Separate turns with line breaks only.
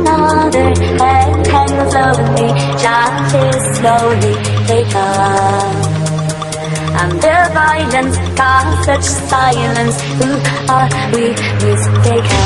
another hand, hand will flow with slowly take off. I'm their violence, cause such silence. Who are we mistaken?